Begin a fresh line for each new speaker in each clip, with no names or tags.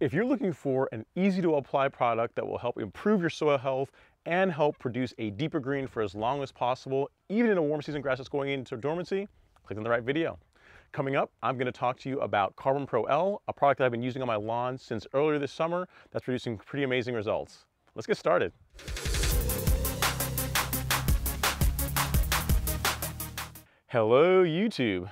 If you're looking for an easy to apply product that will help improve your soil health and help produce a deeper green for as long as possible, even in a warm season grass that's going into dormancy, click on the right video. Coming up, I'm gonna to talk to you about Carbon Pro L, a product that I've been using on my lawn since earlier this summer that's producing pretty amazing results. Let's get started. Hello, YouTube.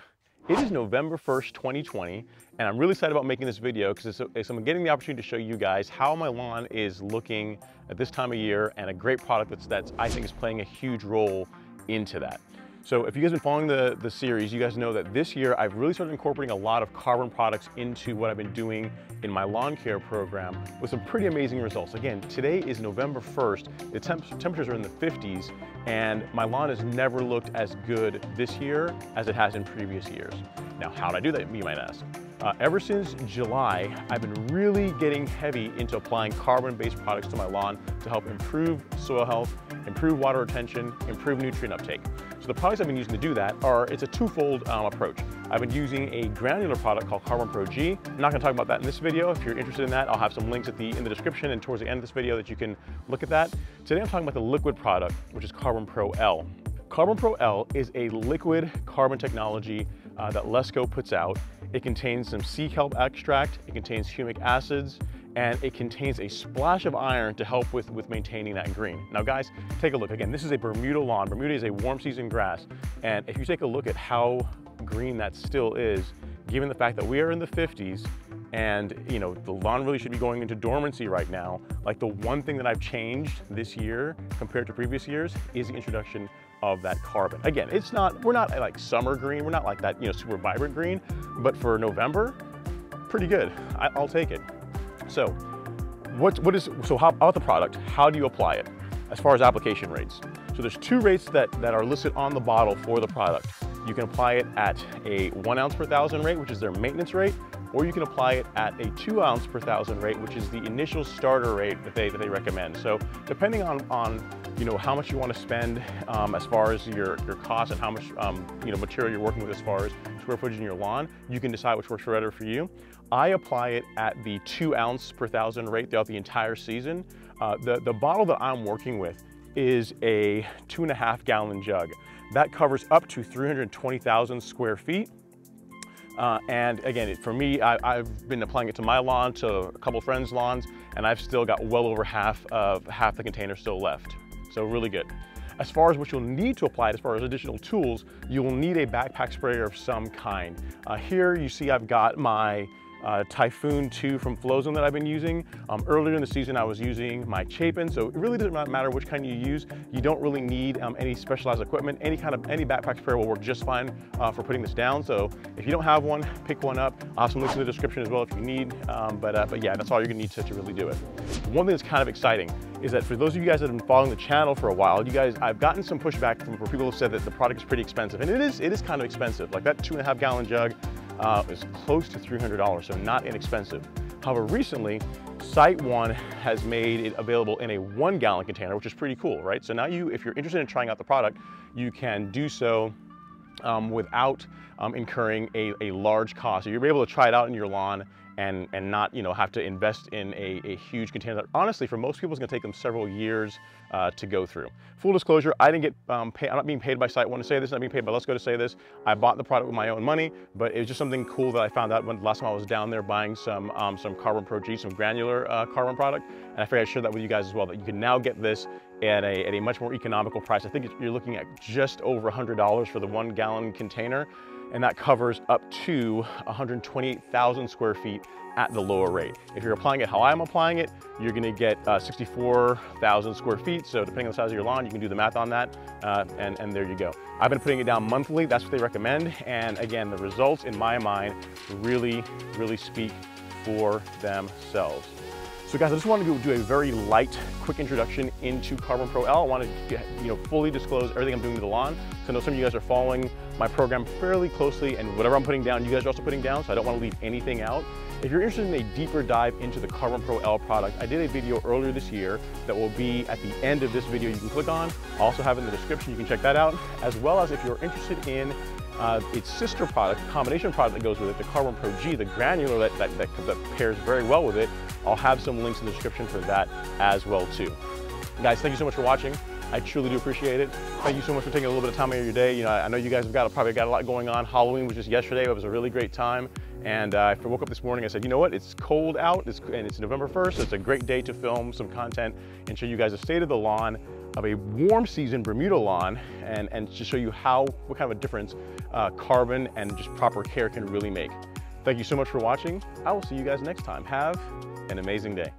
It is November 1st, 2020, and I'm really excited about making this video because I'm getting the opportunity to show you guys how my lawn is looking at this time of year and a great product that's, that's I think is playing a huge role into that. So if you guys have been following the, the series, you guys know that this year I've really started incorporating a lot of carbon products into what I've been doing in my lawn care program with some pretty amazing results. Again, today is November 1st. The temp temperatures are in the 50s and my lawn has never looked as good this year as it has in previous years. Now, how did I do that, you might ask? Uh, ever since July, I've been really getting heavy into applying carbon-based products to my lawn to help improve soil health, improve water retention, improve nutrient uptake. So the products I've been using to do that are, it's a twofold um, approach. I've been using a granular product called Carbon Pro G. I'm not gonna talk about that in this video. If you're interested in that, I'll have some links at the, in the description and towards the end of this video that you can look at that. Today I'm talking about the liquid product, which is Carbon Pro L. Carbon Pro L is a liquid carbon technology uh, that Lesco puts out. It contains some sea kelp extract, it contains humic acids, and it contains a splash of iron to help with, with maintaining that green. Now guys, take a look. Again, this is a Bermuda lawn. Bermuda is a warm season grass. And if you take a look at how green that still is, given the fact that we are in the 50s and you know the lawn really should be going into dormancy right now, like the one thing that I've changed this year compared to previous years is the introduction of that carbon. Again, it's not, we're not like summer green, we're not like that, you know, super vibrant green, but for November, pretty good. I, will take it. So what, what is, so how about the product? How do you apply it as far as application rates? So there's two rates that, that are listed on the bottle for the product. You can apply it at a one ounce per thousand rate, which is their maintenance rate, or you can apply it at a two ounce per thousand rate, which is the initial starter rate that they, that they recommend. So depending on, on you know, how much you want to spend um, as far as your, your cost and how much um, you know, material you're working with as far as square footage in your lawn, you can decide which works better for you. I apply it at the two ounce per thousand rate throughout the entire season. Uh, the, the bottle that I'm working with is a two and a half gallon jug. That covers up to 320,000 square feet. Uh, and again, for me, I, have been applying it to my lawn, to a couple friends' lawns, and I've still got well over half of half the container still left. So really good. As far as what you'll need to apply it, as far as additional tools, you will need a backpack sprayer of some kind. Uh, here you see I've got my uh, Typhoon 2 from Flowzone that I've been using. Um, earlier in the season, I was using my Chapin, so it really doesn't matter which kind you use. You don't really need um, any specialized equipment. Any kind of, any backpack sprayer will work just fine uh, for putting this down. So if you don't have one, pick one up. I'll have some links in the description as well if you need. Um, but, uh, but yeah, that's all you're gonna need to, to really do it. One thing that's kind of exciting is that for those of you guys that have been following the channel for a while, you guys, I've gotten some pushback from where people who said that the product is pretty expensive. And it is, it is kind of expensive. Like that two and a half gallon jug, uh, is close to $300, so not inexpensive. However, recently, SiteOne has made it available in a one gallon container, which is pretty cool, right? So now you, if you're interested in trying out the product, you can do so um, without um, incurring a, a large cost. So you're able to try it out in your lawn and, and not you know, have to invest in a, a huge container that honestly for most people is gonna take them several years uh, to go through. Full disclosure, I didn't get um, paid, I'm not being paid by SiteOne to say this, I'm not being paid by Lesco to say this. I bought the product with my own money, but it was just something cool that I found out when last time I was down there buying some, um, some Carbon Pro G, some granular uh, carbon product, and I figured I'd share that with you guys as well, that you can now get this at a, at a much more economical price. I think you're looking at just over $100 for the one gallon container and that covers up to 128,000 square feet at the lower rate. If you're applying it how I'm applying it, you're gonna get uh, 64,000 square feet. So depending on the size of your lawn, you can do the math on that, uh, and, and there you go. I've been putting it down monthly, that's what they recommend. And again, the results in my mind really, really speak for themselves. So guys, I just wanted to do a very light, quick introduction into Carbon Pro L. I want to you know, fully disclose everything I'm doing to the lawn. So I know some of you guys are following my program fairly closely and whatever I'm putting down, you guys are also putting down, so I don't want to leave anything out. If you're interested in a deeper dive into the Carbon Pro L product, I did a video earlier this year that will be at the end of this video you can click on. I also have in the description, you can check that out, as well as if you're interested in uh, its sister product, combination product that goes with it, the Carbon Pro G, the granular that, that, that, that pairs very well with it. I'll have some links in the description for that as well too. Guys, thank you so much for watching. I truly do appreciate it. Thank you so much for taking a little bit of time out of your day. You know, I know you guys have got probably got a lot going on. Halloween was just yesterday. But it was a really great time. And uh, I woke up this morning, I said, you know what? It's cold out, it's, and it's November 1st. So it's a great day to film some content and show you guys the state of the lawn of a warm season Bermuda lawn and, and to show you how, what kind of a difference uh, carbon and just proper care can really make. Thank you so much for watching. I will see you guys next time. Have an amazing day.